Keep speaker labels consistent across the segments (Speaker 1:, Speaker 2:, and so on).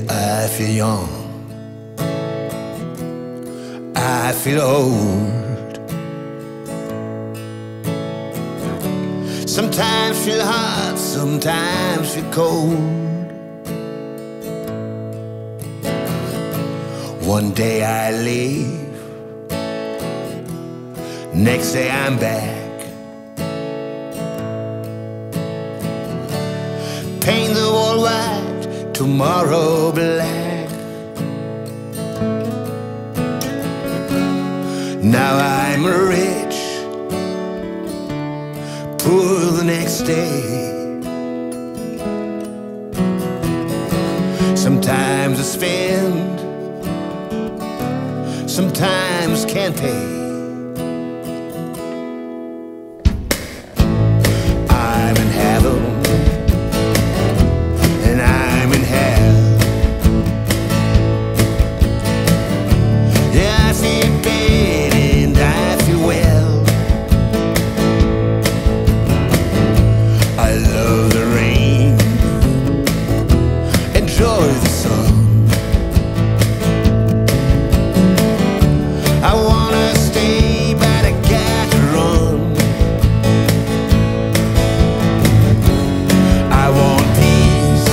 Speaker 1: I feel young, I feel old. Sometimes feel hot, sometimes feel cold. One day I leave, next day I'm back. White, tomorrow black. Now I'm rich, poor the next day. Sometimes I spend, sometimes can't pay. enjoy the sun. I wanna stay, but I gotta run. I want peace,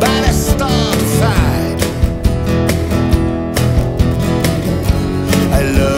Speaker 1: but I start to fight. I love.